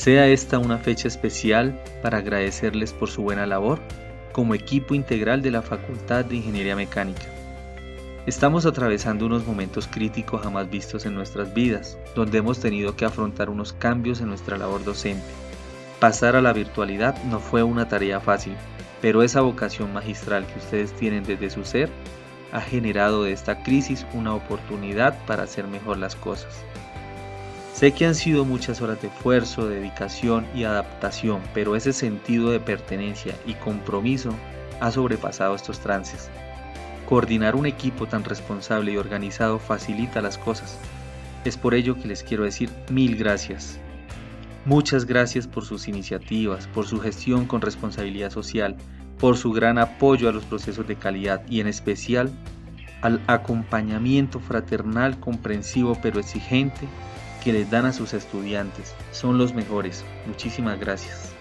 Sea esta una fecha especial para agradecerles por su buena labor como equipo integral de la Facultad de Ingeniería Mecánica. Estamos atravesando unos momentos críticos jamás vistos en nuestras vidas, donde hemos tenido que afrontar unos cambios en nuestra labor docente. Pasar a la virtualidad no fue una tarea fácil, pero esa vocación magistral que ustedes tienen desde su ser ha generado de esta crisis una oportunidad para hacer mejor las cosas. Sé que han sido muchas horas de esfuerzo, dedicación y adaptación, pero ese sentido de pertenencia y compromiso ha sobrepasado estos trances. Coordinar un equipo tan responsable y organizado facilita las cosas. Es por ello que les quiero decir mil gracias. Muchas gracias por sus iniciativas, por su gestión con responsabilidad social, por su gran apoyo a los procesos de calidad y en especial al acompañamiento fraternal, comprensivo pero exigente que les dan a sus estudiantes. Son los mejores. Muchísimas gracias.